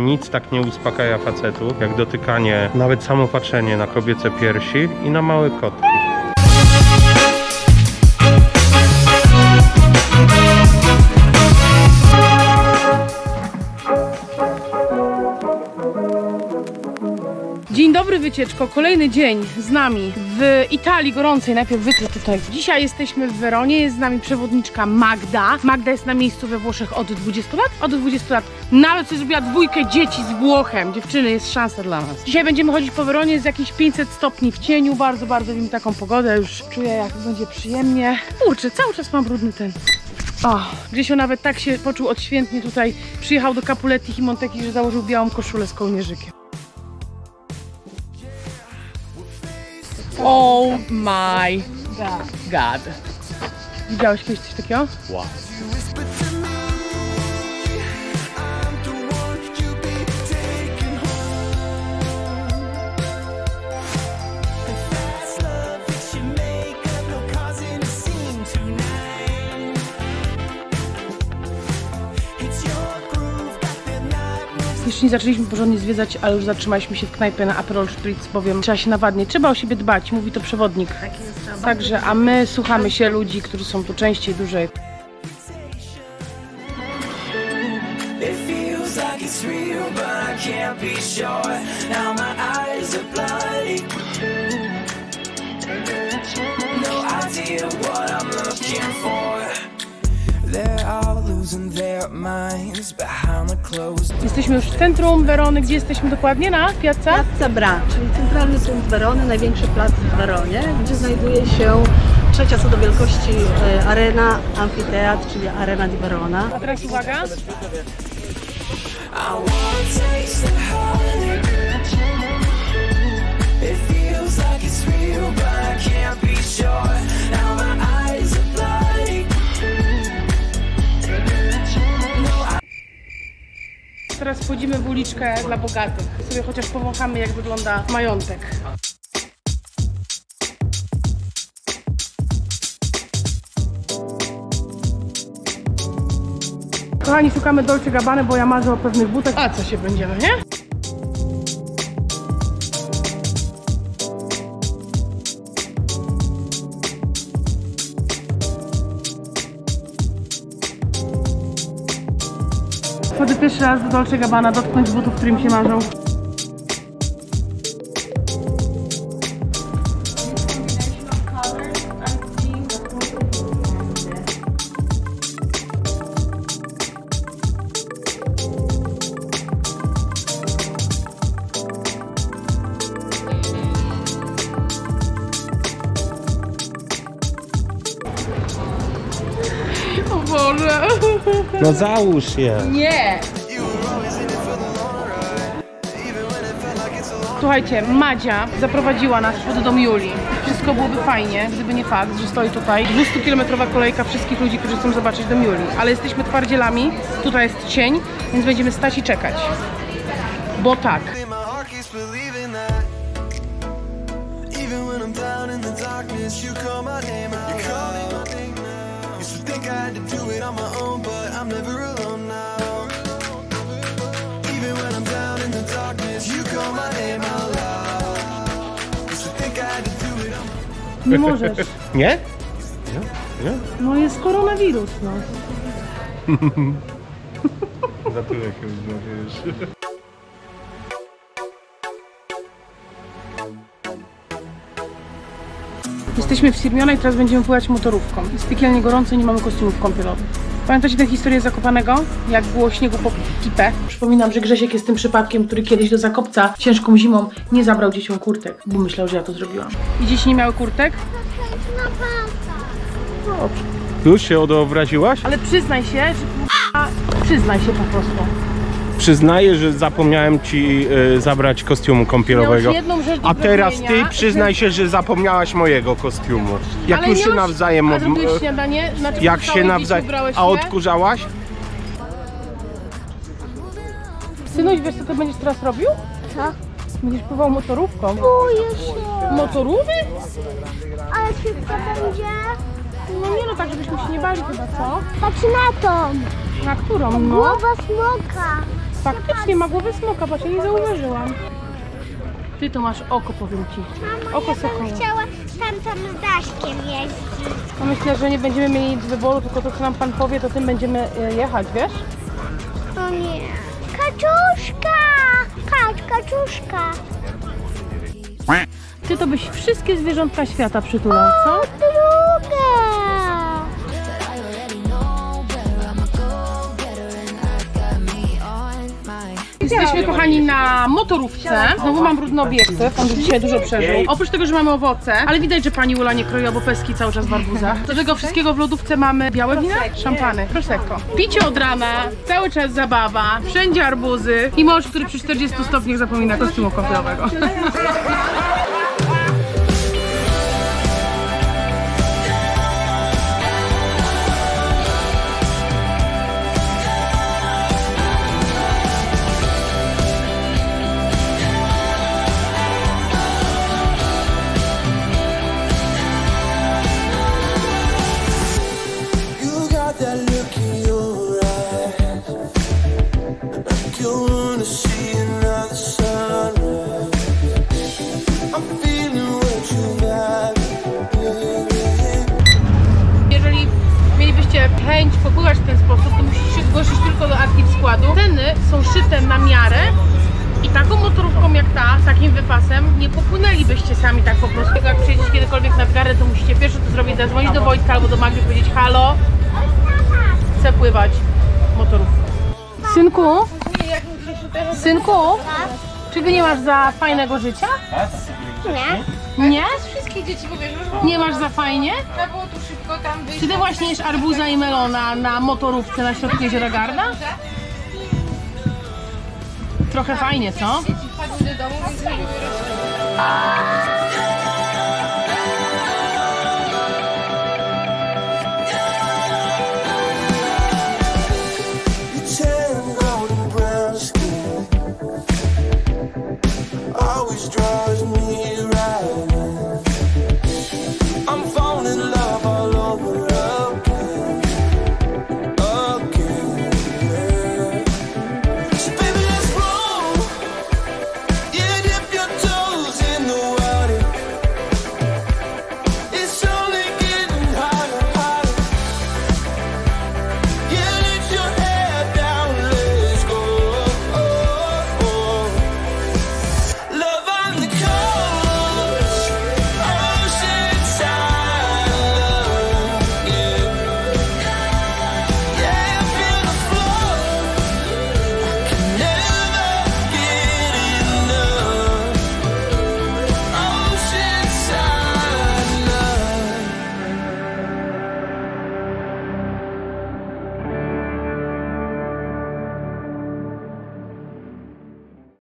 Nic tak nie uspokaja facetów, jak dotykanie, nawet samo patrzenie na kobiece piersi i na małe kotki. Dzień dobry wycieczko, kolejny dzień z nami w Italii gorącej, najpierw wytrę tutaj. Dzisiaj jesteśmy w Weronie, jest z nami przewodniczka Magda. Magda jest na miejscu we Włoszech od 20 lat? Od 20 lat. Nawet sobie zrobiła dwójkę dzieci z Włochem. Dziewczyny, jest szansa dla nas. Dzisiaj będziemy chodzić po Weronie, jest jakieś 500 stopni w cieniu, bardzo, bardzo lubimy taką pogodę, już czuję jak będzie przyjemnie. Kurczę, cały czas mam brudny ten o, Grzesio nawet tak się poczuł odświętnie tutaj. Przyjechał do Capuletti i Monteki, że założył białą koszulę z kołnierzykiem. Oh my god. Widziałeś kiedyś coś takiego? Jeszcze nie zaczęliśmy porządnie zwiedzać, ale już zatrzymaliśmy się w knajpie na Aperol Spritz, bowiem trzeba się nawadniać, trzeba o siebie dbać, mówi to przewodnik. Także, a my słuchamy się ludzi, którzy są tu częściej, dłużej. It feels like it's real, but I can't be sure. Now Jesteśmy już w centrum Werony, gdzie jesteśmy dokładnie? Na Piazza? Piazza Bra, czyli centralny punkt Werony, największy plac w Weronie, gdzie znajduje się trzecia co do wielkości e, arena, amfiteatr, czyli Arena di Verona. A teraz uwaga. I wanna taste the honey. Teraz wchodzimy w uliczkę dla bogatych. Sobie chociaż powąchamy, jak wygląda majątek. Kochani, szukamy Dolce Gabbany, bo ja marzę o pewnych butach. A co się będziemy, nie? Wchodzę pierwszy raz do Dolce Gabbana, dotknąć butów, którym się marzą. Boże! No załóż je! Nie! Słuchajcie, Madzia zaprowadziła nas pod dom Julii. Wszystko byłoby fajnie, gdyby nie fakt, że stoi tutaj 200-kilometrowa kolejka wszystkich ludzi, którzy chcą zobaczyć dom Julii. Ale jesteśmy twardzielami, tutaj jest cień, więc będziemy stać i czekać. Bo tak. My heart keeps believing that. Even when I'm down in the darkness, you call my name out. Think I had to do it on my own, but I'm never alone now. Even when I'm down in the darkness, you call my name out loud. Used to think I had to do it on my Nie możesz. Nie? Nie? Nie? No jest koronawirus, no. Za tyłek ją zbawisz. Jesteśmy w Sirmione i teraz będziemy pływać motorówką. Jest piekielnie gorąco i nie mamy kostiumów kąpielowych. Pamiętacie tę historię z Zakopanego? Jak było śniegu po kipę? Przypominam, że Grzesiek jest tym przypadkiem, który kiedyś do Zakopca ciężką zimą nie zabrał dzieciom kurtek, bo myślał, że ja to zrobiłam. I dzieci nie miały kurtek? Dobrze. Już się odobraziłaś? Ale przyznaj się, że przyznaj się po prostu. Przyznaję, że zapomniałem ci e, zabrać kostiumu kąpielowego. A teraz ty przyznaj się, że zapomniałaś mojego kostiumu. Jak Ale już nie się masz- nawzajem A od... zrobiłeś śniadanie? Znaczy, Jak się nawzajem... A odkurzałaś? Synuś, wiesz co ty będziesz teraz robił? Co? Będziesz pływał motorówką. Boję się. Motorówki? Ale szybko będzie. No nie no, tak żebyśmy się nie bali chyba, co? Patrz na tą. Na którą? No. Głowa smoka. Faktycznie ma głowę smoka, patrz, ja nie zauważyłam. Ty to masz oko, powiem ci. Oko sokoła. Chciała tam tam z Daszkiem jeździć. No myślę, że nie będziemy mieli nic wyboru, tylko to co nam pan powie, to tym będziemy e, jechać, wiesz? O nie. Kaczuszka! Patrz, kaczuszka. Ty to byś wszystkie zwierzątka świata przytulał, co? Jesteśmy kochani na motorówce. Znowu mam brudny obiektyw, on dzisiaj dużo przeżył. Oprócz tego, że mamy owoce, ale widać, że pani Ula nie kroi obopeski cały czas w arbuzach. Do tego wszystkiego w lodówce mamy białe wina, szampany, prosecco. Picie od rana, cały czas zabawa, wszędzie arbuzy i mąż, który przy 40 stopniach zapomina kostiumu kąpielowego. składu. Ceny są szyte na miarę i taką motorówką jak ta, z takim wypasem, nie popłynęlibyście sami tak po prostu. Jak przyjedziecie kiedykolwiek na garę, to musicie pierwsze to zrobić, zadzwonić do Wojtka albo do Magdy i powiedzieć halo, chcę pływać motorówką. Synku? Synku? Czy ty nie masz za fajnego życia? Nie? Nie? Wszystkie dzieci mówią, że Nie masz za fajnie? trzeba było tu szybko tam wyjść. Czy ty właśnie jesz arbuza i melona na motorówce na środku jeziora Garda? Trochę fajnie, co? Do domu, więc.